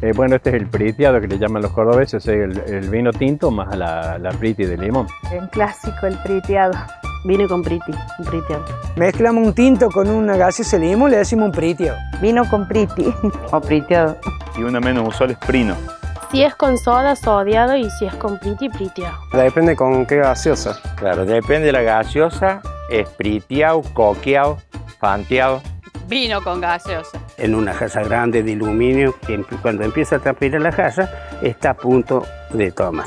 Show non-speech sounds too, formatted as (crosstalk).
Eh, bueno, este es el priteado que le llaman los cordobeses, es el, el vino tinto más la, la priti de limón. Un clásico, el priteado. Vino con priti, un priteado. Mezclamos un tinto con una gaseosa de limón, le decimos un priteado. Vino con priti. (laughs) O priteado. Y uno menos usual es prino. Si es con soda, sodiado y si es con priti, priteado. Depende con qué gaseosa. Claro, depende de la gaseosa, es priteado, coqueado, fanteado. Vino con gaseosa. En una jarra grande de aluminio, que cuando empieza a transpirar la jarra, está a punto de tomar.